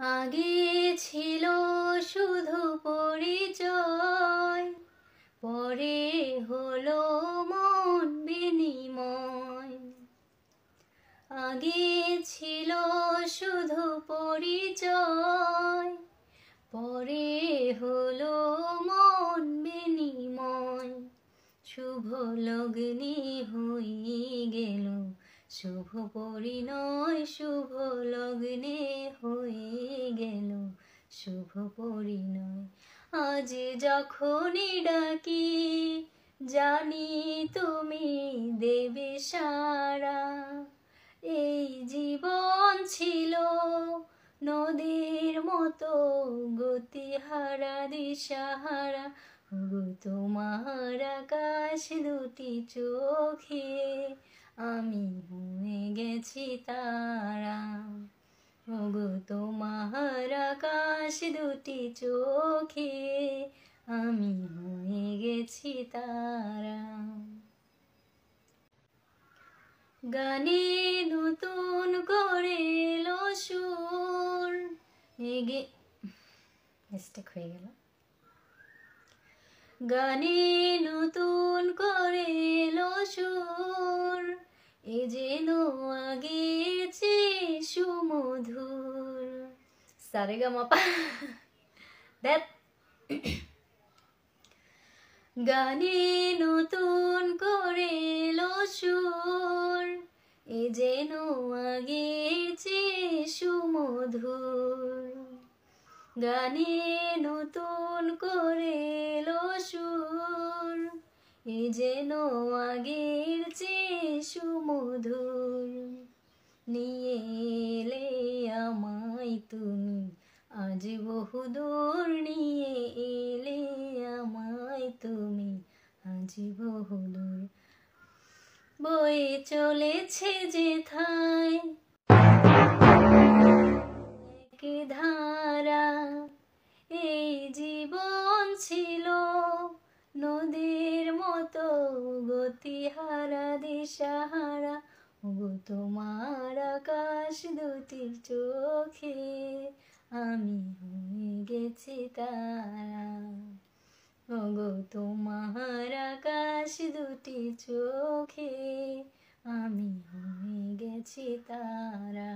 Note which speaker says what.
Speaker 1: আগে ছিল শুধু পরিচয়, পরে হলো মন বিনিময়। আগে ছিল শুধু পরিচয়, পরে হলো মন বিনিময়। শুভ লগ্নি হয়ে গেল শুভ পরিণয় শুভ লগ্নে হয়ে গেল শুভ পরিণয় আজ যখনই ডাকি, জানি তুমি দেবে সারা এই জীবন ছিল নদীর মতো গতি গতিহারা, দিশাহারা। তোমার আকাশ দুটি চোখে আমি হয়ে গেছি তারা। গো তোমার আকাশ দুটি চোখে, আমি হয়ে গেছি তারা। গানে নতুন করে এলো সুর, এগে মিস্টেক হয়ে গেল। গানে নতুন করে এ যেন আগের চেয়ে সুমধুর। সারেগা মাপা দেখ। গানে নতুন করে সুর। এ যেন আগের চেয়ে সুমধুর। গানে নতুন যেন আগের চেয়ে সুমধুর। নিয়ে এলে আমায় তুমি, আজ বহুদূর নিয়ে এলে আমায় তুমি, আজ বহুদূর। বয়ে চলেছে যেথায় এক ধারা, এই জীবন ছিল মতো গতিহারা দিশাহারা গো তোমার আকাশ দুটির চোখে, আমি হয়ে গেছি তারা। গো তোমার আকাশ দুটি চোখে, আমি হয়ে গেছি তারা।